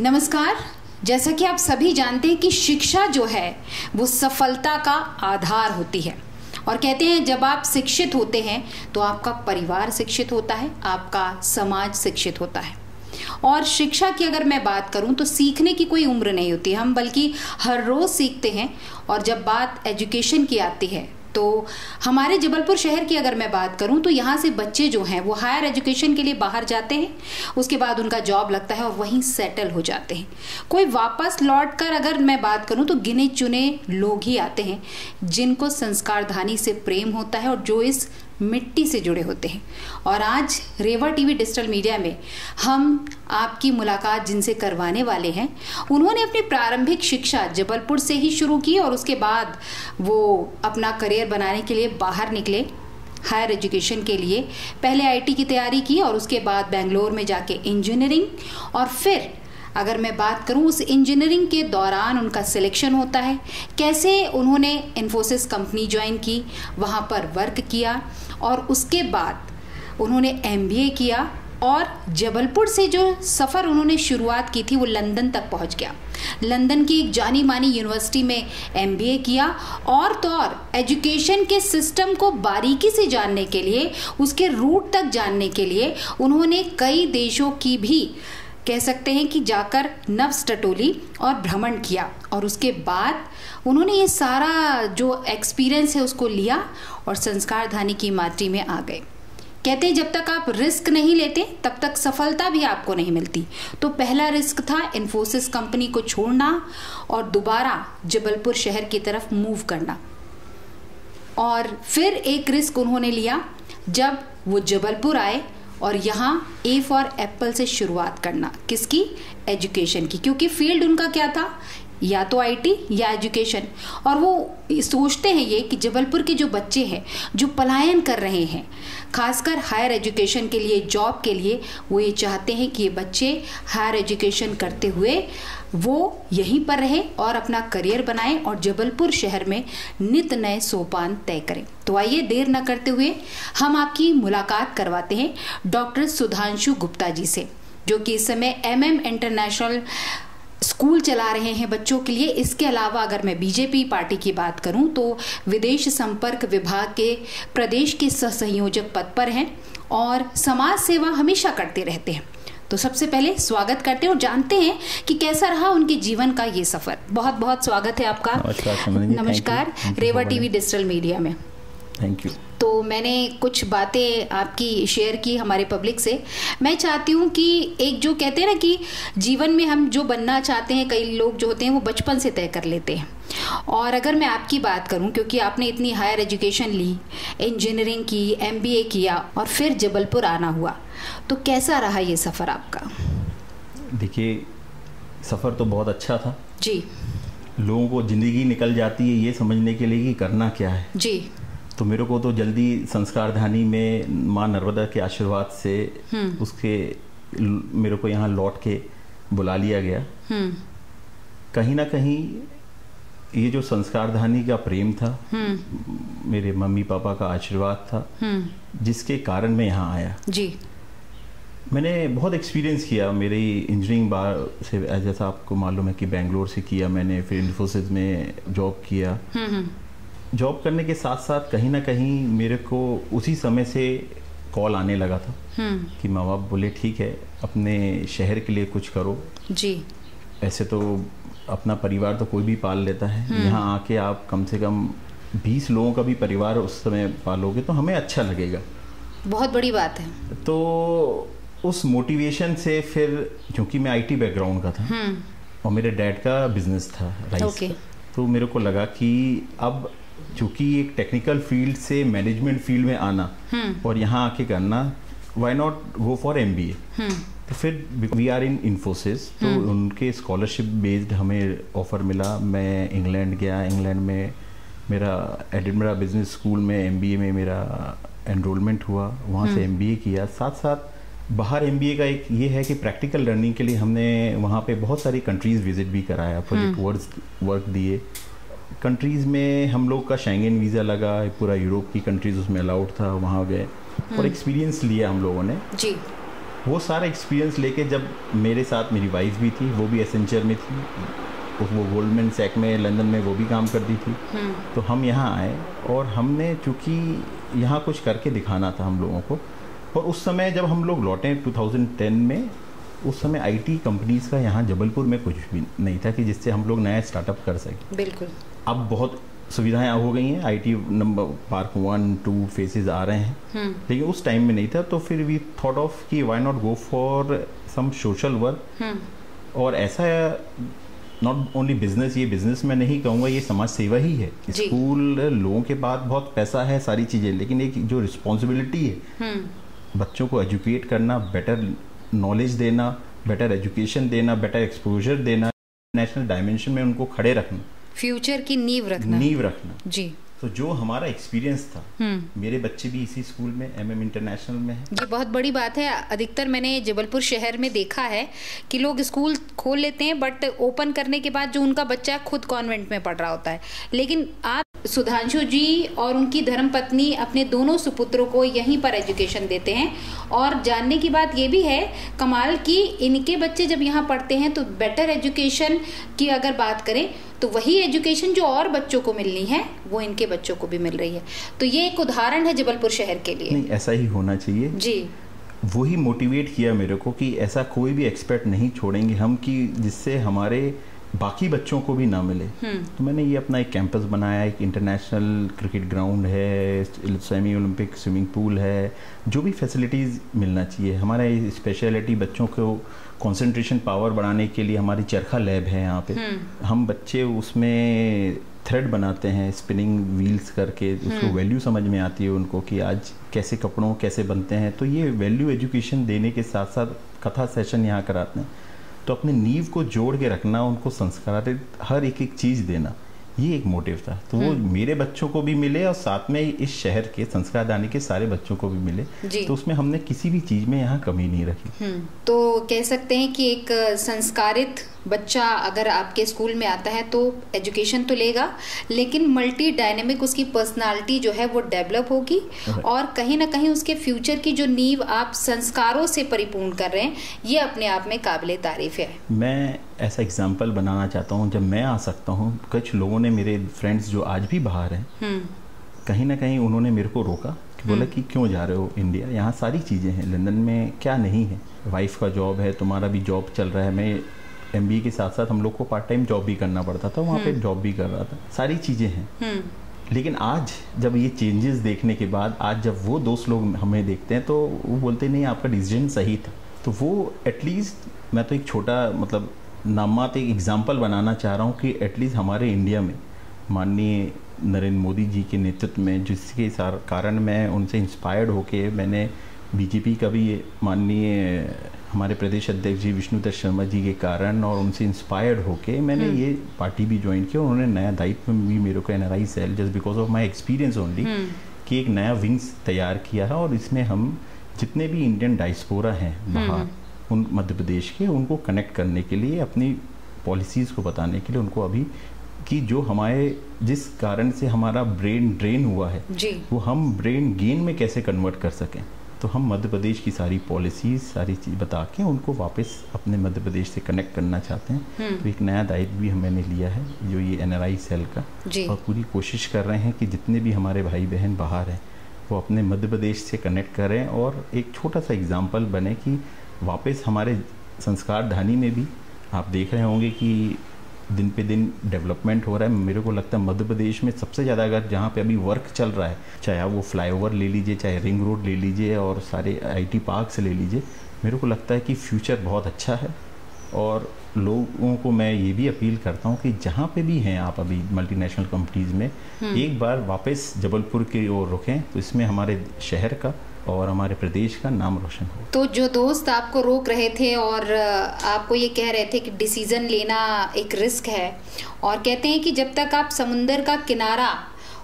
नमस्कार। जैसा कि आप सभी जानते हैं कि शिक्षा जो है, वो सफलता का आधार होती है। और कहते हैं, जब आप शिक्षित होते हैं तो आपका परिवार शिक्षित होता है, आपका समाज शिक्षित होता है। और शिक्षा की अगर मैं बात करूँ तो सीखने की कोई उम्र नहीं होती। हम बल्कि हर रोज़ सीखते हैं और जब बात एजुकेशन की आती है तो हमारे जबलपुर शहर की अगर मैं बात करूँ तो यहाँ से बच्चे जो हैं, वो हायर एजुकेशन के लिए बाहर जाते हैं, उसके बाद उनका जॉब लगता है और वहीं सेटल हो जाते हैं। कोई वापस लौट कर अगर मैं बात करूँ तो गिने चुने लोग ही आते हैं, जिनको संस्कारधानी से प्रेम होता है और जो इस मिट्टी से जुड़े होते हैं। और आज रेवा टीवी डिजिटल मीडिया में हम आपकी मुलाकात जिनसे करवाने वाले हैं, उन्होंने अपनी प्रारंभिक शिक्षा जबलपुर से ही शुरू की और उसके बाद वो अपना करियर बनाने के लिए बाहर निकले, हायर एजुकेशन के लिए। पहले आईटी की तैयारी की और उसके बाद बेंगलोर में जाके इंजीनियरिंग और फिर अगर मैं बात करूँ उस इंजीनियरिंग के दौरान उनका सिलेक्शन होता है, कैसे उन्होंने इन्फोसिस कंपनी ज्वाइन की, वहाँ पर वर्क किया, और उसके बाद उन्होंने एमबीए किया, और जबलपुर से जो सफ़र उन्होंने शुरुआत की थी, वो लंदन तक पहुँच गया। लंदन की एक जानी मानी यूनिवर्सिटी में एमबीए किया, और तो और एजुकेशन के सिस्टम को बारीकी से जानने के लिए, उसके रूट तक जानने के लिए उन्होंने कई देशों की भी कह सकते हैं कि जाकर नव्स टटोली और भ्रमण किया और उसके बाद उन्होंने ये सारा जो एक्सपीरियंस है उसको लिया और संस्कार धानी की माटी में आ गए। कहते हैं, जब तक आप रिस्क नहीं लेते, तब तक सफलता भी आपको नहीं मिलती। तो पहला रिस्क था इन्फोसिस कंपनी को छोड़ना और दोबारा जबलपुर शहर की तरफ़ मूव करना। और फिर एक रिस्क उन्होंने लिया, जब वो जबलपुर आए और यहाँ ए फॉर एप्पल से शुरुआत करना। किसकी? एजुकेशन की। क्योंकि फ़ील्ड उनका क्या था? या तो आईटी या एजुकेशन और वो सोचते हैं ये कि जबलपुर के जो बच्चे हैं, जो पलायन कर रहे हैं, खासकर हायर एजुकेशन के लिए जॉब के लिए, वो ये चाहते हैं कि ये बच्चे हायर एजुकेशन करते हुए वो यहीं पर रहें और अपना करियर बनाएँ और जबलपुर शहर में नित नए सोपान तय करें। तो आइए देर न करते हुए हम आपकी मुलाकात करवाते हैं डॉक्टर सुधांशु गुप्ता जी से, जो कि इस समय एम एम इंटरनेशनल स्कूल चला रहे हैं बच्चों के लिए। इसके अलावा अगर मैं बीजेपी पार्टी की बात करूँ तो विदेश संपर्क विभाग के प्रदेश के सहसंयोजक पद पर हैं और समाज सेवा हमेशा करते रहते हैं। तो सबसे पहले स्वागत करते हैं और जानते हैं कि कैसा रहा उनके जीवन का ये सफ़र। बहुत बहुत स्वागत है आपका। नमस्कार रेवा टीवी डिजिटल मीडिया में। थैंक यू तो मैंने कुछ बातें आपकी शेयर की हमारे पब्लिक से। मैं चाहती हूँ कि एक जो कहते हैं ना कि जीवन में हम जो बनना चाहते हैं कई लोग जो होते हैं वो बचपन से तय कर लेते हैं। और अगर मैं आपकी बात करूँ क्योंकि आपने इतनी हायर एजुकेशन ली इंजीनियरिंग की एमबीए किया और फिर जबलपुर आना हुआ तो कैसा रहा ये सफ़र आपका? देखिए सफ़र तो बहुत अच्छा था। जी। लोगों को ज़िंदगी निकल जाती है ये समझने के लिए कि करना क्या है। जी। तो मेरे को तो जल्दी संस्कार धानी में माँ नर्मदा के आशीर्वाद से हम्म। उसके मेरे को यहाँ लौट के बुला लिया गया। हम्म। कहीं ना कहीं ये जो संस्कार धानी का प्रेम था हम्म। मेरे मम्मी पापा का आशीर्वाद था जिसके कारण मैं यहाँ आया। जी। मैंने बहुत एक्सपीरियंस किया मेरी इंजीनियरिंग बार से जैसा आपको मालूम है कि बेंगलोर से किया मैंने फिर इन्फोसिस में जॉब किया। जॉब करने के साथ साथ कहीं ना कहीं मेरे को उसी समय से कॉल आने लगा था हम्म। कि माँ बाप बोले ठीक है अपने शहर के लिए कुछ करो। जी। ऐसे तो अपना परिवार तो कोई भी पाल लेता है। यहाँ आके आप कम से कम बीस लोगों का भी परिवार उस समय पालोगे तो हमें अच्छा लगेगा। बहुत बड़ी बात है। तो उस मोटिवेशन से फिर क्योंकि मैं आईटी बैकग्राउंड का था हम्म। और मेरे डैड का बिज़नेस था राइस। का। तो मेरे को लगा कि अब चूँकि एक टेक्निकल फ़ील्ड से मैनेजमेंट फ़ील्ड में आना हम्म। और यहाँ आके करना why not go for M B A तो फिर वी आर इन इन्फोसिस तो उनके स्कॉलरशिप बेस्ड हमें ऑफ़र मिला। मैं इंग्लैंड गया। इंग्लैंड में मेरा एडिनबरा बिज़नेस स्कूल में एम बी ए में मेरा एनरोलमेंट हुआ। वहाँ से एम बी ए किया। साथ साथ बाहर एम बी ए का एक ये है कि प्रैक्टिकल लर्निंग के लिए हमने वहाँ पे बहुत सारी कंट्रीज़ विज़िट भी कराया प्रोजेक्ट वर्क वर्क दिए। कंट्रीज़ में हम लोग का शेंगन वीज़ा लगा पूरा यूरोप की कंट्रीज़ उसमें अलाउड था वहाँ गए। और एक्सपीरियंस लिया हम लोगों ने। जी। वो सारा एक्सपीरियंस लेके जब मेरे साथ मेरी वाइफ भी थी वो भी एसेंचर में थी वो गोल्डमैन सैक में लंदन में वो भी काम करती थी। हम्म। तो हम यहाँ आए और हमने चूँकि यहाँ कुछ करके दिखाना था हम लोगों को और उस समय जब हम लोग लौटे 2010 में उस समय आईटी कंपनीज़ का यहाँ जबलपुर में कुछ भी नहीं था कि जिससे हम लोग नया स्टार्टअप कर सकें। बिल्कुल। अब बहुत सुविधाएँ हो गई हैं। IT number park one two phases आ रहे हैं। हम्म। लेकिन उस टाइम में नहीं था तो फिर वी थॉट ऑफ़ कि why not go for some social work और ऐसा नॉट ओनली बिज़नेस ये बिज़नेस मैं नहीं कहूँगा ये समाज सेवा ही है। स्कूल लोगों के पास बहुत पैसा है सारी चीज़ें लेकिन एक जो रिस्पॉन्सिबिलिटी है हम्म। बच्चों को एजुकेट करना बेटर नॉलेज देना बेटर एजुकेशन देना बेटर एक्सपोजर देना नेशनल डायमेंशन में उनको खड़े रखना। फ्यूचर की नींव रखना। नींव रखना। जी। तो जो हमारा एक्सपीरियंस था हम्म। मेरे बच्चे भी इसी स्कूल में एम एम इंटरनेशनल में है। ये बहुत बड़ी बात है। अधिकतर मैंने जबलपुर शहर में देखा है कि लोग स्कूल खोल लेते हैं बट ओपन करने के बाद जो उनका बच्चा है, खुद कॉन्वेंट में पढ़ रहा होता है। लेकिन आप सुधांशु जी और उनकी धर्मपत्नी अपने दोनों सुपुत्रों को यहीं पर एजुकेशन देते हैं। और जानने की बात ये भी है कमाल की इनके बच्चे जब यहाँ पढ़ते हैं तो बेटर एजुकेशन की अगर बात करें तो वही एजुकेशन जो और बच्चों को मिलनी है वो इनके बच्चों को भी मिल रही है। तो ये एक उदाहरण है जबलपुर शहर के लिए। नहीं ऐसा ही होना चाहिए। जी। वही मोटिवेट किया मेरे को कि ऐसा कोई भी एक्सपर्ट नहीं छोड़ेंगे हम कि जिससे हमारे बाकी बच्चों को भी ना मिले। हम्म। तो मैंने ये अपना एक कैंपस बनाया एक इंटरनेशनल क्रिकेट ग्राउंड है सेमी ओलंपिक स्विमिंग पूल है जो भी फैसिलिटीज़ मिलना चाहिए। हमारा स्पेशलिटी बच्चों को कंसंट्रेशन पावर बढ़ाने के लिए हमारी चरखा लैब है यहाँ पे। हम्म। हम बच्चे उसमें थ्रेड बनाते हैं स्पिनिंग व्हील्स करके उसको वैल्यू समझ में आती है उनको कि आज कैसे कपड़ों कैसे बनते हैं। तो ये वैल्यू एजुकेशन देने के साथ साथ कथा सेशन यहाँ कराते हैं। तो अपने नींव को जोड़ के रखना उनको संस्कारित हर एक एक चीज़ देना ये एक मोटिव था। तो वो मेरे बच्चों को भी मिले और साथ में इस शहर के संस्कार दानी के सारे बच्चों को भी मिले। तो उसमें हमने किसी भी चीज़ में यहाँ कमी नहीं रखी। हम्म। तो कह सकते हैं कि एक संस्कारित बच्चा अगर आपके स्कूल में आता है तो एजुकेशन तो लेगा लेकिन मल्टी डायनेमिक उसकी पर्सनालिटी जो है वो डेवलप होगी और कहीं ना कहीं उसके फ्यूचर की जो नींव आप संस्कारों से परिपूर्ण कर रहे हैं ये अपने आप में काबिल तारीफ़ है। मैं ऐसा एग्ज़ाम्पल बनाना चाहता हूँ जब मैं आ सकता हूँ कुछ लोगों ने मेरे फ्रेंड्स जो आज भी बाहर हैं हम्म। कहीं ना कहीं उन्होंने मेरे को रोका कि बोला कि क्यों जा रहे हो इंडिया यहाँ सारी चीज़ें हैं लंदन में क्या नहीं है? वाइफ का जॉब है तुम्हारा भी जॉब चल रहा है मैं एम के साथ साथ हम लोग को पार्ट टाइम जॉब भी करना पड़ता था वहाँ पे जॉब भी कर रहा था। सारी चीज़ें हैं। हम्म। लेकिन आज जब ये चेंजेस देखने के बाद आज जब वो दोस्त लोग हमें देखते हैं तो वो बोलते नहीं आपका डिसीज़न सही था। तो वो एटलीस्ट मैं तो एक छोटा मतलब नामात एक एग्ज़ाम्पल बनाना चाह रहा हूँ कि एटलीस्ट हमारे इंडिया में माननीय नरेंद्र मोदी जी के नेतृत्व में जिसके कारण मैं उनसे इंस्पायर्ड होके मैंने बीजेपी का भी माननीय हमारे प्रदेश अध्यक्ष जी विष्णुदत्त शर्मा जी के कारण और उनसे इंस्पायर्ड होके मैंने ये पार्टी भी ज्वाइन किया उन्होंने नया दायित्व भी मेरे को एन cell just because of my experience only कि एक नया विंग्स तैयार किया है और इसमें हम जितने भी इंडियन डाइस्पोरा हैं बाहर उन मध्य प्रदेश के उनको कनेक्ट करने के लिए अपनी पॉलिसीज़ को बताने के लिए उनको अभी कि जो हमारे जिस कारण से हमारा ब्रेन ड्रेन हुआ है जी। वो हम ब्रेन गेन में कैसे कन्वर्ट कर सकें। तो हम मध्य प्रदेश की सारी पॉलिसीज़ सारी चीज़ बता के उनको वापस अपने मध्य प्रदेश से कनेक्ट करना चाहते हैं। तो एक नया दायित्व भी हम मैंने लिया है जो ये एनआरआई सेल का। और पूरी कोशिश कर रहे हैं कि जितने भी हमारे भाई बहन बाहर हैं वो अपने मध्य प्रदेश से कनेक्ट करें और एक छोटा सा एग्ज़ाम्पल बने कि वापस हमारे संस्कार धानी में भी आप देख रहे होंगे कि दिन पे दिन डेवलपमेंट हो रहा है। मेरे को लगता है मध्य प्रदेश में सबसे ज़्यादा अगर जहाँ पे अभी वर्क चल रहा है चाहे आप वो फ्लाईओवर ले लीजिए चाहे रिंग रोड ले लीजिए और सारे आईटी पार्क से ले लीजिए मेरे को लगता है कि फ्यूचर बहुत अच्छा है। और लोगों को मैं ये भी अपील करता हूँ कि जहाँ पे भी हैं आप अभी मल्टीनेशनल कंपनीज़ में एक बार वापस जबलपुर की ओर रुकें तो इसमें हमारे शहर का और हमारे प्रदेश का नाम रोशन हो। तो जो दोस्त आपको रोक रहे थे और आपको ये कह रहे थे कि डिसीज़न लेना एक रिस्क है और कहते हैं कि जब तक आप समुंदर का किनारा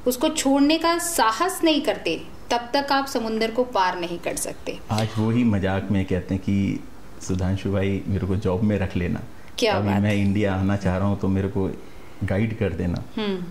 उसको छोड़ने का साहस नहीं करते तब तक आप समुंदर को पार नहीं कर सकते। आज वो ही मज़ाक में कहते हैं कि सुधांशु भाई मेरे को जॉब में रख लेना। क्या अभी मैं इंडिया आना चाह रहा हूँ तो मेरे को गाइड कर देना। हम्म।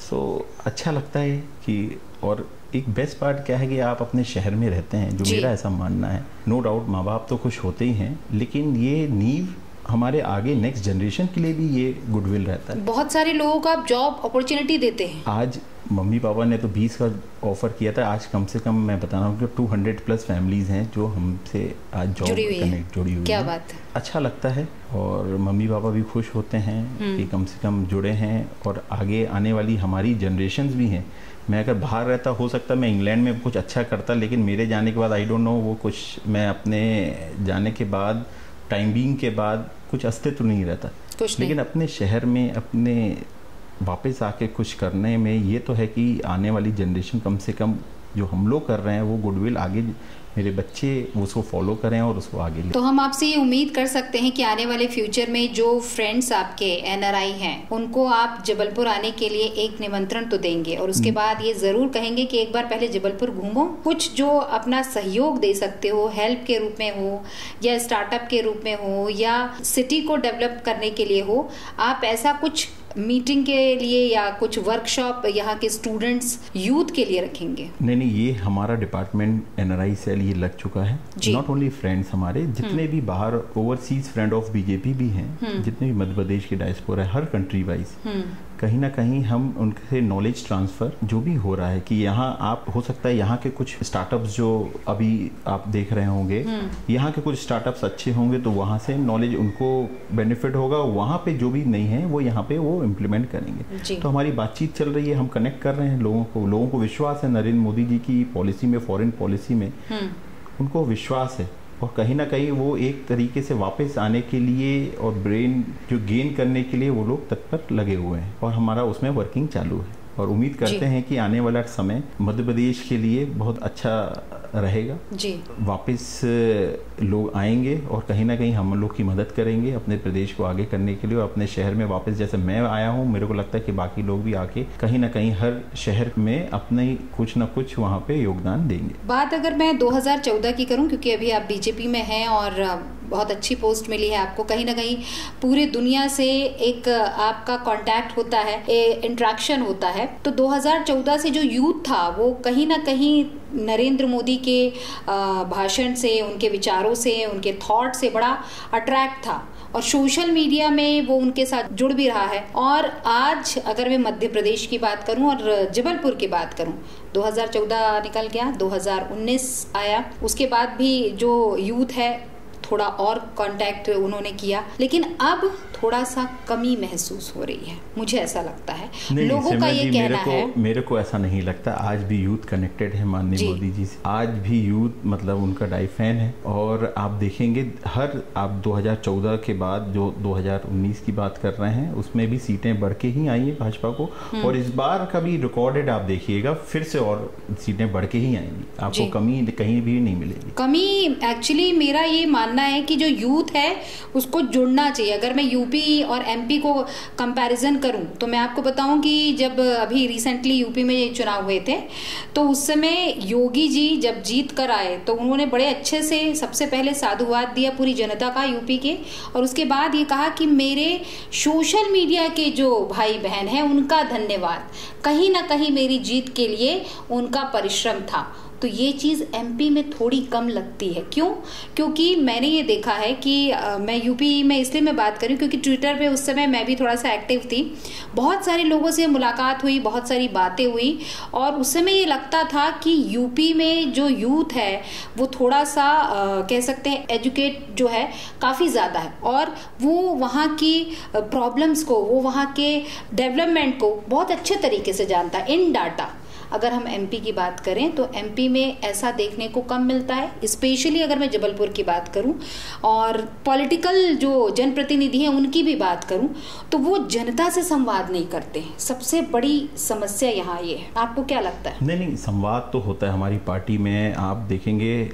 सो अच्छा लगता है कि और एक बेस्ट पार्ट क्या है कि आप अपने शहर में रहते हैं जो मेरा ऐसा मानना है। नो डाउट माँ बाप तो खुश होते ही हैं लेकिन ये नींव हमारे आगे नेक्स्ट जनरेशन के लिए भी ये गुडविल रहता है। बहुत सारे लोगों को आप जॉब अपॉर्चुनिटी देते हैं। आज मम्मी पापा ने तो 20 का ऑफ़र किया था आज कम से कम मैं बता रहा हूँ कि 200 प्लस फैमिलीज़ हैं जो हमसे आज जॉब जुड़ी हुई कनेक्ट जुड़ी हुई क्या हैं। बात है। अच्छा लगता है और मम्मी पापा भी खुश होते हैं हम्म। कि कम से कम जुड़े हैं और आगे आने वाली हमारी जनरेशन भी हैं। मैं अगर बाहर रहता हो सकता मैं इंग्लैंड में कुछ अच्छा करता लेकिन मेरे जाने के बाद आई डोंट नो वो कुछ मैं अपने जाने के बाद टाइमिंग के बाद कुछ अस्तित्व नहीं रहता। कुछ नहीं। लेकिन अपने शहर में अपने वापस आके कुछ करने में ये तो है कि आने वाली जनरेशन कम से कम जो हम लोग कर रहे हैं वो गुडविल आगे मेरे बच्चे उसको फॉलो करें और उसको आगे ले। तो हम आपसे ये उम्मीद कर सकते हैं कि आने वाले फ्यूचर में जो फ्रेंड्स आपके एनआरआई हैं उनको आप जबलपुर आने के लिए एक निमंत्रण तो देंगे। और उसके बाद ये ज़रूर कहेंगे कि एक बार पहले जबलपुर घूमो। कुछ जो अपना सहयोग दे सकते हो हेल्प के रूप में हो या स्टार्टअप के रूप में हो या सिटी को डेवलप करने के लिए हो आप ऐसा कुछ मीटिंग के लिए या कुछ वर्कशॉप यहाँ के स्टूडेंट्स यूथ के लिए रखेंगे? नहीं नहीं ये हमारा डिपार्टमेंट एनआरआई सेल ये लग चुका है। नॉट ओनली फ्रेंड्स हमारे जितने भी बाहर ओवरसीज फ्रेंड ऑफ़ बीजेपी भी हैं जितने भी मध्य प्रदेश के डायस्पोरा है हर कंट्री वाइज हम्म। कहीं ना कहीं हम उनसे नॉलेज ट्रांसफ़र जो भी हो रहा है कि यहाँ आप हो सकता है यहाँ के कुछ स्टार्टअप्स जो अभी आप देख रहे होंगे यहाँ के कुछ स्टार्टअप्स अच्छे होंगे तो वहाँ से नॉलेज उनको बेनिफिट होगा वहाँ पे जो भी नहीं है वो यहाँ पे वो इम्प्लीमेंट करेंगे। तो हमारी बातचीत चल रही है हम कनेक्ट कर रहे हैं लोगों को लोगों को विश्वास है नरेंद्र मोदी जी की पॉलिसी में फॉरेन पॉलिसी में। हम्म। उनको विश्वास है और कहीं ना कहीं वो एक तरीके से वापस आने के लिए और ब्रेन, जो गेन करने के लिए वो लोग तत्पर लगे हुए हैं और हमारा उसमें वर्किंग चालू है। और उम्मीद करते हैं कि आने वाला समय मध्य प्रदेश के लिए बहुत अच्छा रहेगा। जी। वापस लोग आएँगे और कहीं ना कहीं हम लोग की मदद करेंगे अपने प्रदेश को आगे करने के लिए और अपने शहर में वापस जैसे मैं आया हूँ मेरे को लगता है कि बाकी लोग भी आके कहीं ना कहीं हर शहर में अपने कुछ ना कुछ वहाँ पे योगदान देंगे। बात अगर मैं 2014 की करूँ क्योंकि अभी आप बीजेपी में हैं और बहुत अच्छी पोस्ट मिली है आपको। कहीं ना कहीं पूरे दुनिया से एक आपका कांटेक्ट होता है इंट्रैक्शन होता है। तो 2014 से जो यूथ था, वो कहीं ना कहीं नरेंद्र मोदी के भाषण से, उनके विचारों से, उनके थॉट से बड़ा अट्रैक्ट था। और सोशल मीडिया में वो उनके साथ जुड़ भी रहा है। और आज अगर मैं मध्य प्रदेश की बात करूँ और जबलपुर की बात करूँ 2014 निकल गया 2019 आया। उसके बाद भी जो यूथ है थोड़ा और कांटेक्ट उन्होंने किया। लेकिन अब थोड़ा सा कमी महसूस हो रही है। मुझे ऐसा लगता है। नहीं, लोगों का ये कहना मेरे को है मेरे को ऐसा नहीं लगता। आज भी यूथ कनेक्टेड है माननीय मोदी जी से। आज भी यूथ मतलब उनका डाई फ़ैन है। और आप देखेंगे हर आप 2014 के बाद जो 2019 की बात कर रहे हैं उसमें भी सीटें बढ़ के ही आई है भाजपा को। हम्म। और इस बार का भी रिकॉर्डेड आप देखिएगा फिर से और सीटें बढ़ के ही आएँगी। आपको कमी कहीं भी नहीं मिलेगी। कमी एक्चुअली मेरा ये मानना है कि जो यूथ है उसको जुड़ना चाहिए। अगर मैं यूपी और एमपी को कंपैरिजन करूँ तो मैं आपको बताऊँ कि जब अभी रिसेंटली यूपी में चुनाव हुए थे तो उस समय योगी जी जब जीत कर आए तो उन्होंने बड़े अच्छे से सबसे पहले साधुवाद दिया पूरी जनता का यूपी के, और उसके बाद ये कहा कि मेरे सोशल मीडिया के जो भाई बहन हैं, उनका धन्यवाद। कहीं ना कहीं मेरी जीत के लिए उनका परिश्रम था। तो ये चीज़ एमपी में थोड़ी कम लगती है। क्यों? क्योंकि मैंने ये देखा है कि मैं यूपी में इसलिए मैं बात करी क्योंकि ट्विटर पे उस समय मैं भी थोड़ा सा एक्टिव थी। बहुत सारे लोगों से मुलाकात हुई बहुत सारी बातें हुई और उस समय ये लगता था कि यूपी में जो यूथ है वो थोड़ा सा अ, कह सकते हैं एजुकेट जो है काफ़ी ज़्यादा है और वो वहाँ की प्रॉब्लम्स को वो वहाँ के डेवलपमेंट को बहुत अच्छे तरीके से जानता है। इन डाटा अगर हम एमपी की बात करें तो एमपी में ऐसा देखने को कम मिलता है स्पेशली अगर मैं जबलपुर की बात करूँ, और पॉलिटिकल जो जनप्रतिनिधि हैं, उनकी भी बात करूँ तो वो जनता से संवाद नहीं करते सबसे बड़ी समस्या यहाँ ये है। आपको क्या लगता है? नहीं नहीं, संवाद तो होता है हमारी पार्टी में। आप देखेंगे,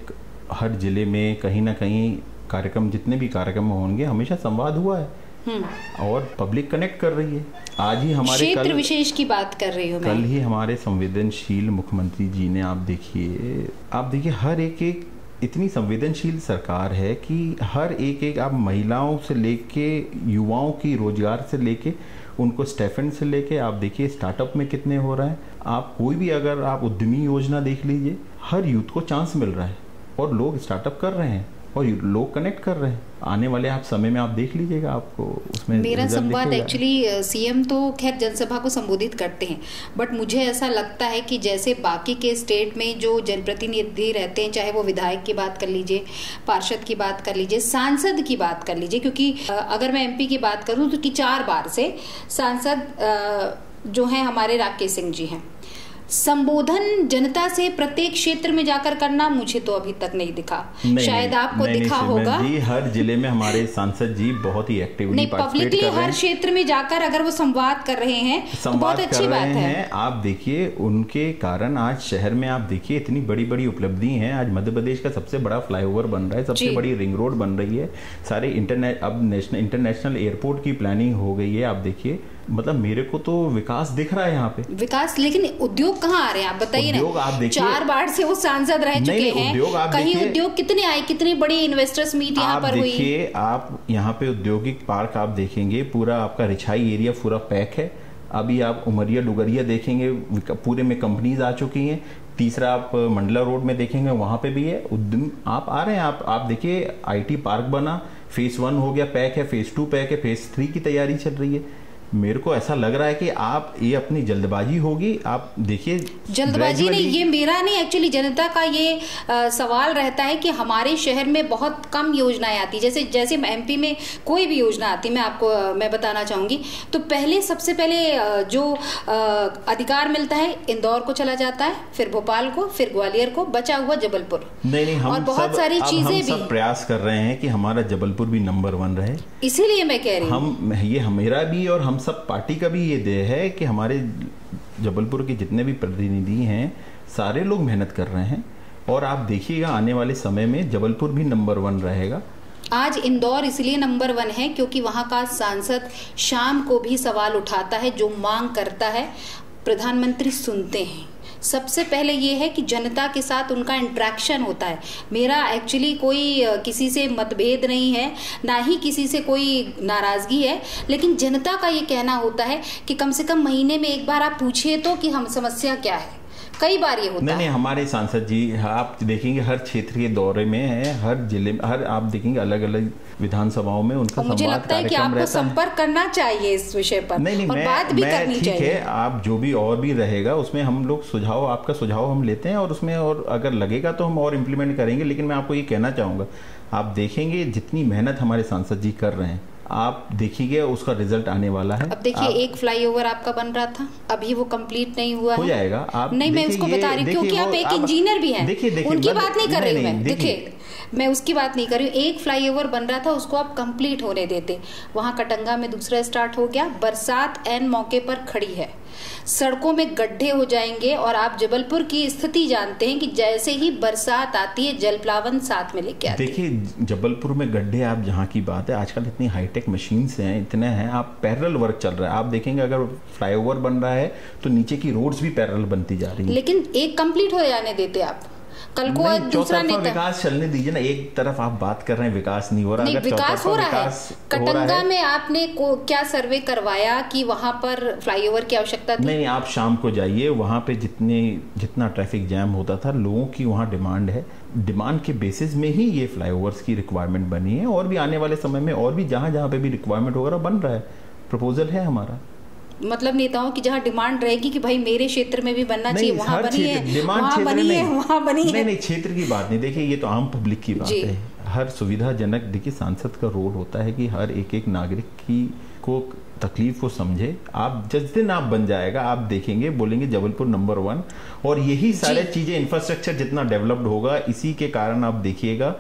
हर ज़िले में कहीं ना कहीं कार्यक्रम, जितने भी कार्यक्रम होंगे, हमेशा संवाद हुआ है। और पब्लिक कनेक्ट कर रही है। आज ही हमारे क्षेत्र विशेष की बात कर रही हूँ कल ही हमारे संवेदनशील मुख्यमंत्री जी ने आप देखिए आप देखिए हर एक एक इतनी संवेदनशील सरकार है कि हर एक एक आप महिलाओं से लेके युवाओं की रोज़गार से लेके उनको स्टेफन से लेके आप देखिए स्टार्टअप में कितने हो रहे हैं। आप कोई भी अगर आप उद्यमी योजना देख लीजिए हर यूथ को चांस मिल रहा है और लोग स्टार्टअप कर रहे हैं। और लोग कनेक्ट कर रहे हैं। आने वाले आप समय में आप देख लीजिएगा आपको उसमें मेरा संवाद एक्चुअली सीएम तो खैर जनसभा को संबोधित करते हैं बट मुझे ऐसा लगता है कि जैसे बाकी के स्टेट में जो जनप्रतिनिधि रहते हैं चाहे वो विधायक की बात कर लीजिए पार्षद की बात कर लीजिए सांसद की बात कर लीजिए क्योंकि अगर मैं एमपी की बात करूँ तो कि चार बार से सांसद जो हैं हमारे राकेश सिंह जी हैं। संबोधन जनता से प्रत्येक क्षेत्र में जाकर करना मुझे तो अभी तक नहीं दिखा। नहीं, शायद आपको नहीं, दिखा नहीं, होगा। जी हर ज़िले में हमारे सांसद जी बहुत ही एक्टिव नहीं पब्लिकली हर क्षेत्र में जाकर अगर वो संवाद कर रहे हैं तो बहुत अच्छी बात है। आप देखिए उनके कारण आज शहर में आप देखिए इतनी बड़ी बड़ी उपलब्धि है। आज मध्य प्रदेश का सबसे बड़ा फ्लाईओवर बन रहा है सबसे बड़ी रिंग रोड बन रही है। सारे इंटरनेट अब नेशनल इंटरनेशनल एयरपोर्ट की प्लानिंग हो गई है आप देखिए। मतलब मेरे को तो विकास दिख रहा है यहाँ पे। विकास लेकिन उद्योग कहाँ आ रहे हैं? आप बताइए ना। आप देखिए। चार बार से वो सांसद रह चुके हैं। कहीं उद्योग कितने आए कितने बड़े इन्वेस्टर्स मीट यहाँ पर हुई? देखिए आप यहाँ पे औद्योगिक पार्क आप देखेंगे पूरा आपका रिछाई एरिया पूरा पैक है। अभी आप उमरिया डुगरिया देखेंगे पूरे में कंपनीज़ आ चुकी हैं। तीसरा आप मंडला रोड में देखेंगे वहाँ पे भी है। उद्यम आप आ रहे हैं आप आप देखिए आईटी पार्क बना फ़ेज़ वन हो गया पैक है फ़ेज़ टू पैक है फ़ेज़ थ्री की तैयारी चल रही है। मेरे को ऐसा लग रहा है कि आप ये अपनी जल्दबाजी होगी। आप देखिए जल्दबाजी नहीं ये मेरा नहीं एक्चुअली जनता का ये आ, सवाल रहता है कि हमारे शहर में बहुत कम योजनाएँ आती जैसे जैसे एमपी में कोई भी योजना आती मैं आपको मैं बताना चाहूँगी। तो पहले सबसे पहले जो आ, अधिकार मिलता है इंदौर को चला जाता है फिर भोपाल को फिर ग्वालियर को बचा हुआ जबलपुर। नहीं नहीं हम और बहुत सारी चीज़ें भी। प्रयास कर रहे हैं कि हमारा जबलपुर भी नंबर वन रहे। इसीलिए मैं कह रही हूँ। हम ये मेरा भी और हम सब पार्टी का भी ये देय है कि हमारे जबलपुर के जितने भी प्रतिनिधि हैं, सारे लोग मेहनत कर रहे हैं। और आप देखिएगा, आने वाले समय में जबलपुर भी नंबर वन रहेगा। आज इंदौर इसलिए नंबर वन है क्योंकि वहाँ का सांसद शाम को भी सवाल उठाता है, जो मांग करता है, प्रधानमंत्री सुनते हैं। सबसे पहले ये है कि जनता के साथ उनका इंट्रैक्शन होता है। मेरा एक्चुअली कोई किसी से मतभेद नहीं है, ना ही किसी से कोई नाराज़गी है, लेकिन जनता का ये कहना होता है कि कम से कम महीने में एक बार आप पूछिए तो कि हम समस्या क्या है। कई बार ये होता नहीं, है। नहीं हमारे सांसद जी आप देखेंगे हर क्षेत्र के दौरे में है हर ज़िले में हर आप देखेंगे अलग अलग विधानसभाओं में उनका मुझे लगता है कि आपको संपर्क करना चाहिए इस विषय पर नहीं नहीं और मैं, बात भी मैं करनी चाहिए है आप जो भी और भी रहेगा उसमें हम लोग सुझाव आपका सुझाव हम लेते हैं और उसमें और अगर लगेगा तो हम और इम्प्लीमेंट करेंगे लेकिन मैं आपको ये कहना चाहूँगा आप देखेंगे जितनी मेहनत हमारे सांसद जी कर रहे हैं आप देखिए उसका रिज़ल्ट आने वाला है। अब देखिए एक फ्लाईओवर आपका बन रहा था अभी वो कंप्लीट नहीं हुआ हो जाएगा। आप नहीं मैं उसको बता रही हूँ क्योंकि आप एक इंजीनियर भी हैं देखिए देखिए उनकी बात नहीं कर रही हूँ मैं देखिए। मैं उसकी बात नहीं कर रही हूँ। एक फ्लाईओवर बन रहा था उसको आप कंप्लीट होने देते। वहाँ कटंगा में दूसरा स्टार्ट हो गया। बरसात एन मौके पर खड़ी है। सड़कों में गड्ढे हो जाएँगे और आप जबलपुर की स्थिति जानते हैं कि जैसे ही बरसात आती है जल प्लावन साथ में लेके आते देखिए जबलपुर में गड्ढे आप जहाँ की बात है आजकल इतनी हाईटेक मशीन हैं इतने हैं आप पैरल वर्क चल रहा है। आप देखेंगे अगर फ्लाईओवर बन रहा है तो नीचे की रोड्स भी पैरल बनती जा रही है। लेकिन एक कंप्लीट हो जाने देते आप। कल को दूसरा नेता। विकास चलने दीजिए ना एक तरफ़ आप बात कर रहे हैं विकास नहीं हो रहा। नहीं विकास हो रहा है। कटंगा में आपने को क्या सर्वे करवाया कि वहाँ पर फ्लाईओवर की आवश्यकता थी? नहीं आप शाम को जाइए वहाँ पे जितने जितना ट्रैफ़िक जैम होता था लोगों की वहाँ डिमांड है। डिमांड के बेसिस में ही ये फ्लाईओवर्स की रिक्वायरमेंट बनी है और भी आने वाले समय में और भी जहाँ जहाँ पे भी रिक्वायरमेंट होगा बन रहा है। प्रपोजल है हमारा। मतलब नेताओं की जहाँ डिमांड रहेगी कि भाई मेरे क्षेत्र में भी बनना चाहिए वहाँ बनी है वहाँ बनी है वहाँ बनी है। नहीं नहीं क्षेत्र की बात नहीं देखिए ये तो आम पब्लिक की बात है। हर सुविधाजनक देखिए सांसद का रोल होता है कि हर एक एक नागरिक की को तकलीफ़ को समझे। आप जिस दिन आप बन जाएगा आप देखेंगे बोलेंगे जबलपुर नंबर वन। और यही सारे चीज़ें इंफ्रास्ट्रक्चर जितना डेवलप्ड होगा इसी के कारण आप देखिएगा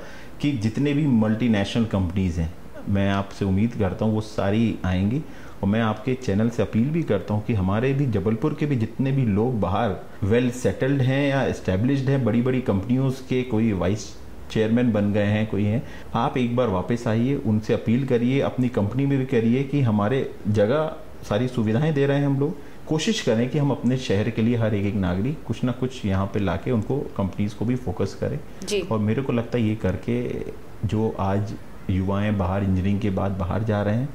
कि जितने भी मल्टीनेशनल कंपनीज़ हैं मैं आपसे उम्मीद करता हूँ वो सारी आएँगी। और मैं आपके चैनल से अपील भी करता हूँ कि हमारे भी जबलपुर के भी जितने भी लोग बाहर वेल सेटल्ड हैं या इस्टेब्लिश्ड हैं बड़ी बड़ी कंपनियों के कोई वाइस चेयरमैन बन गए हैं कोई हैं आप एक बार वापस आइए उनसे अपील करिए अपनी कंपनी में भी करिए कि हमारे जगह सारी सुविधाएँ दे रहे हैं हम लोग कोशिश करें कि हम अपने शहर के लिए हर एक एक नागरिक कुछ ना कुछ यहाँ पे लाके उनको कंपनीज़ को भी फोकस करें। और मेरे को लगता है ये करके जो आज युवाएँ बाहर इंजीनियरिंग के बाद बाहर जा रहे हैं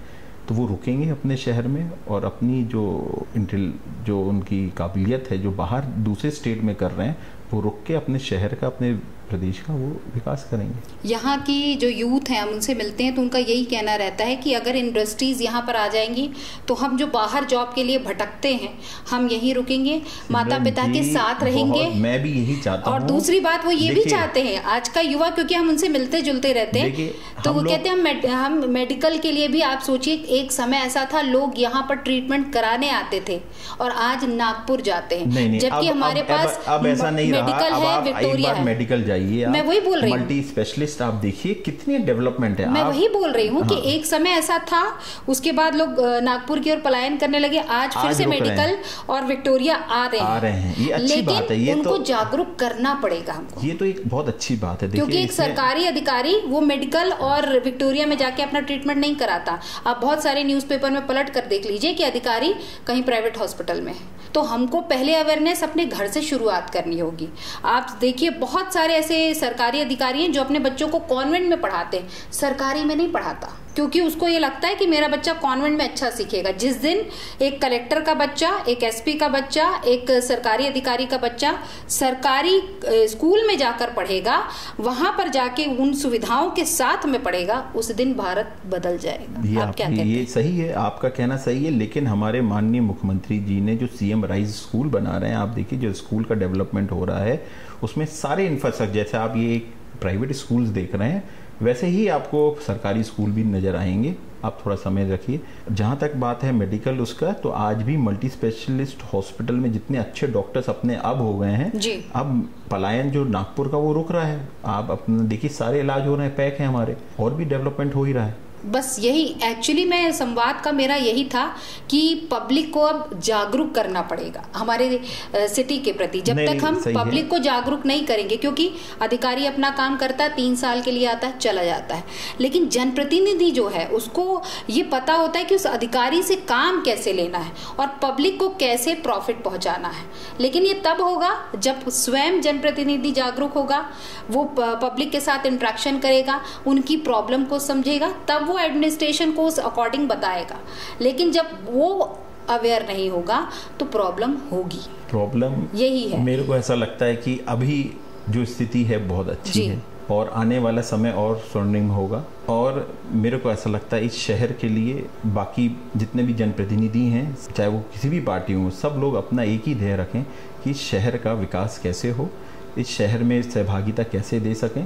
तो वो रुकेंगे अपने शहर में और अपनी जो इंटेल जो उनकी काबिलियत है, जो बाहर दूसरे स्टेट में कर रहे हैं, वो रुक के अपने शहर का, अपने प्रदेश का वो विकास करेंगे। यहाँ की जो यूथ हैं हम उनसे मिलते हैं तो उनका यही कहना रहता है कि अगर इंडस्ट्रीज़ यहाँ पर आ जाएँगी तो हम जो बाहर जॉब के लिए भटकते हैं हम यहीं रुकेंगे माता पिता के साथ रहेंगे। मैं भी यही चाहता और दूसरी बात वो ये भी चाहते हैं आज का युवा क्योंकि हम उनसे मिलते जुलते रहते हैं तो वो कहते हैं हम मेडिकल के लिए भी आप सोचिए एक समय ऐसा था लोग यहाँ पर ट्रीटमेंट कराने आते थे और आज नागपुर जाते हैं जबकि हमारे पास अब ऐसा नहीं मेडिकल है विक्टोरिया मेडिकल जाइए। जाइए मैं वही बोल रही मल्टी स्पेशलिस्ट आप देखिए कितनी डेवलपमेंट है। मैं वही बोल रही हूँ हाँ। कि एक समय ऐसा था उसके बाद लोग नागपुर की ओर पलायन करने लगे आज फिर से मेडिकल और विक्टोरिया आ रहे हैं। आ रहे हैं। ये अच्छी बात है ये उनको तो, जागरूक करना पड़ेगा हमको। ये तो एक बहुत अच्छी बात है। क्योंकि एक सरकारी अधिकारी वो मेडिकल और विक्टोरिया में जाके अपना ट्रीटमेंट नहीं कराता। आप बहुत सारे न्यूज़पेपर में पलट कर देख लीजिए कि अधिकारी कहीं प्राइवेट हॉस्पिटल में है। तो हमको पहले अवेयरनेस अपने घर से शुरुआत करनी होगी। आप देखिए बहुत सारे ऐसे सरकारी अधिकारी हैं जो अपने बच्चों को कॉन्वेंट में पढ़ाते हैं। सरकारी में नहीं पढ़ाता क्योंकि उसको ये लगता है कि मेरा बच्चा कॉन्वेंट में अच्छा सीखेगा। जिस दिन एक कलेक्टर का बच्चा एक एसपी का बच्चा एक सरकारी अधिकारी का बच्चा सरकारी स्कूल में जाकर पढ़ेगा वहाँ पर जाके उन सुविधाओं के साथ में पढ़ेगा उस दिन भारत बदल जाएगा। आप क्या कहते ये सही है आपका कहना सही है लेकिन हमारे माननीय मुख्यमंत्री जी ने जो सीएम राइज स्कूल बना रहे हैं आप देखिए जो स्कूल का डेवलपमेंट हो रहा है उसमें सारे इंफ्रास्ट्रक्चर जैसे आप ये प्राइवेट स्कूल्स देख रहे हैं वैसे ही आपको सरकारी स्कूल भी नज़र आएँगे। आप थोड़ा समय रखिए। जहाँ तक बात है मेडिकल उसका तो आज भी मल्टी स्पेशलिस्ट हॉस्पिटल में जितने अच्छे डॉक्टर्स अपने अब हो गए हैं जी। अब पलायन जो नागपुर का वो रुक रहा है। आप अपने देखिए सारे इलाज हो रहे हैं पैक हैं हमारे। और भी डेवलपमेंट हो ही रहा है। बस यही एक्चुअली मैं संवाद का मेरा यही था कि पब्लिक को अब जागरूक करना पड़ेगा हमारे सिटी के प्रति। जब तक हम पब्लिक को जागरूक नहीं करेंगे क्योंकि अधिकारी अपना काम करता है तीन साल के लिए आता है चला जाता है। लेकिन जनप्रतिनिधि जो है उसको ये पता होता है कि उस अधिकारी से काम कैसे लेना है और पब्लिक को कैसे प्रॉफिट पहुंचाना है। लेकिन ये तब होगा जब स्वयं जनप्रतिनिधि जागरूक होगा वो पब्लिक के साथ इंट्रैक्शन करेगा उनकी प्रॉब्लम को समझेगा तब वो एडमिनिस्ट्रेशन को उस अकॉर्डिंग बताएगा। लेकिन जब वो अवेयर नहीं होगा तो प्रॉब्लम होगी। प्रॉब्लम यही है। मेरे को ऐसा लगता है कि अभी जो स्थिति है बहुत अच्छी है और आने वाला समय और स्वर्णिम होगा। और मेरे को ऐसा लगता है इस शहर के लिए बाकी जितने भी जनप्रतिनिधि हैं चाहे वो किसी भी पार्टी हो सब लोग अपना एक ही ध्येय रखें कि शहर का विकास कैसे हो इस शहर में सहभागिता कैसे दे सकें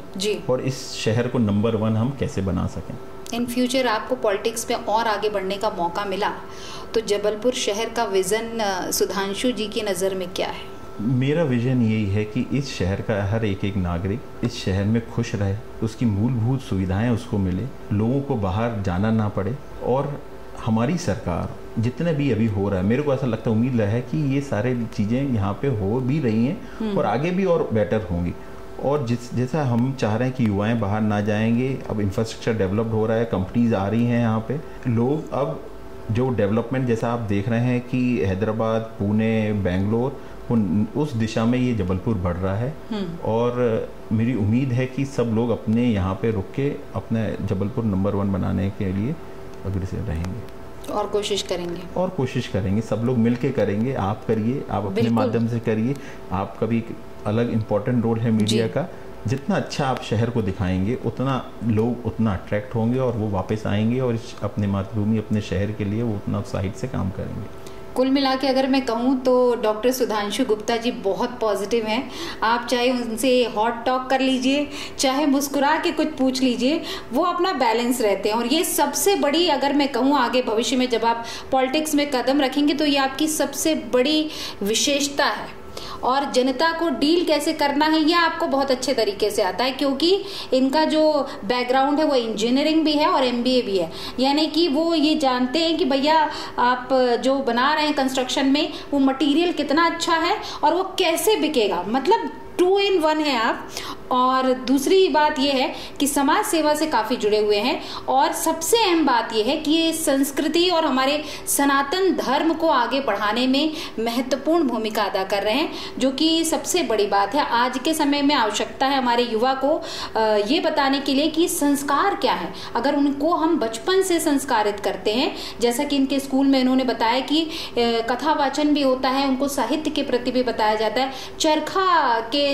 और इस शहर को नंबर वन हम कैसे बना सकें। इन फ्यूचर आपको पॉलिटिक्स में और आगे बढ़ने का मौका मिला तो जबलपुर शहर का विज़न सुधांशु जी की नज़र में क्या है मेरा विजन यही है कि इस शहर का हर एक एक नागरिक इस शहर में खुश रहे उसकी मूलभूत सुविधाएँ उसको मिले लोगों को बाहर जाना ना पड़े और हमारी सरकार जितने भी अभी हो रहा है मेरे को ऐसा लगता है उम्मीद है कि ये सारे चीज़ें यहाँ पे हो भी रही हैं हम्म। और आगे भी और बेटर होंगी और जिस जैसा हम चाह रहे हैं कि युवाएँ बाहर ना जाएँगे अब इंफ्रास्ट्रक्चर डेवलप्ड हो रहा है कंपनीज़ आ रही हैं यहाँ पे। लोग अब जो डेवलपमेंट जैसा आप देख रहे हैं कि हैदराबाद पुणे बेंगलोर उन उस दिशा में ये जबलपुर बढ़ रहा है। हम्म। और मेरी उम्मीद है कि सब लोग अपने यहाँ पे रुक के अपने जबलपुर नंबर वन बनाने के लिए अग्रसर रहेंगे। और कोशिश करेंगे। और कोशिश करेंगे सब लोग मिलके करेंगे। आप करिए आप अपने माध्यम से करिए। आप कभी अलग इंपॉर्टेंट रोल है मीडिया का। जितना अच्छा आप शहर को दिखाएँगे उतना लोग उतना अट्रैक्ट होंगे और वो वापस आएँगे और अपने मातृभूमि अपने शहर के लिए वो उतना उत्साहित से काम करेंगे। कुल मिला के अगर मैं कहूँ तो डॉक्टर सुधांशु गुप्ता जी बहुत पॉजिटिव हैं। आप चाहे उनसे हॉट टॉक कर लीजिए चाहे मुस्कुरा के कुछ पूछ लीजिए वो अपना बैलेंस रहते हैं। और ये सबसे बड़ी अगर मैं कहूँ आगे भविष्य में जब आप पॉलिटिक्स में कदम रखेंगे तो ये आपकी सबसे बड़ी विशेषता है। और जनता को डील कैसे करना है यह आपको बहुत अच्छे तरीके से आता है, क्योंकि इनका जो बैकग्राउंड है, वो इंजीनियरिंग भी है और एमबीए भी है। यानी कि वो ये जानते हैं कि भैया, आप जो बना रहे हैं कंस्ट्रक्शन में, वो मटीरियल कितना अच्छा है और वो कैसे बिकेगा? मतलब टू इन वन है आप। और दूसरी बात यह है कि समाज सेवा से काफ़ी जुड़े हुए हैं। और सबसे अहम बात यह है कि ये संस्कृति और हमारे सनातन धर्म को आगे बढ़ाने में महत्वपूर्ण भूमिका अदा कर रहे हैं, जो कि सबसे बड़ी बात है। आज के समय में आवश्यकता है हमारे युवा को ये बताने के लिए कि संस्कार क्या है। अगर उनको हम बचपन से संस्कारित करते हैं, जैसा कि इनके स्कूल में इन्होंने बताया कि कथा वाचन भी होता है, उनको साहित्य के प्रति भी बताया जाता है। चरखा के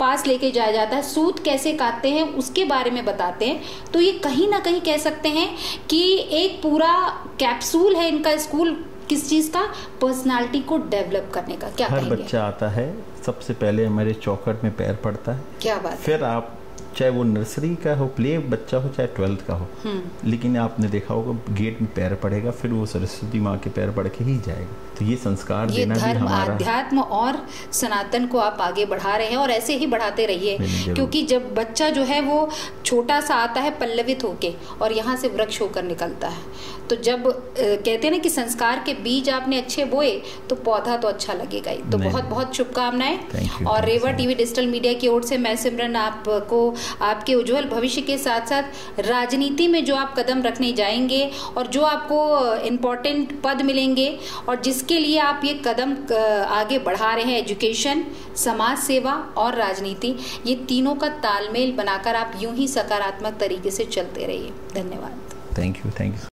पास लेके जाया जाता है सूत कैसे काटते हैं उसके बारे में बताते हैं। तो ये कहीं ना कहीं कह सकते हैं कि एक पूरा कैप्सूल है इनका स्कूल किस चीज़ का? पर्सनालिटी को डेवलप करने का। क्या हर बच्चा आता है सबसे पहले हमारे चौकट में पैर पड़ता है। क्या बात फिर आप चाहे वो नर्सरी का हो प्ले बच्चा हो चाहे ट्वेल्थ का हो। हम्म। लेकिन आपने देखा होगा गेट में पैर पड़ेगा फिर वो सरस्वती माँ के पैर पड़ के ही जाएगा। तो ये संस्कार ये देना धर्म, भी हमारा अध्यात्म और सनातन को आप आगे बढ़ा रहे हैं और ऐसे ही बढ़ाते रहिए। क्योंकि जब बच्चा जो है वो छोटा सा आता है पल्लवित होके और यहाँ से वृक्ष होकर निकलता है। तो जब कहते हैं ना कि संस्कार के बीज आपने अच्छे बोए तो पौधा तो अच्छा लगेगा ही। तो बहुत बहुत शुभकामनाएँ। और रेवा टीवी डिजिटल मीडिया की ओर से मैं सिमरन आपको आपके उज्जवल भविष्य के साथ साथ राजनीति में जो आप कदम रखने जाएँगे और जो आपको इम्पोर्टेंट पद मिलेंगे और जिसके लिए आप ये कदम आगे बढ़ा रहे हैं एजुकेशन समाज सेवा और राजनीति, ये तीनों का तालमेल बनाकर आप यूँ ही सकारात्मक तरीके से चलते रहिए। धन्यवाद। Thank you thank you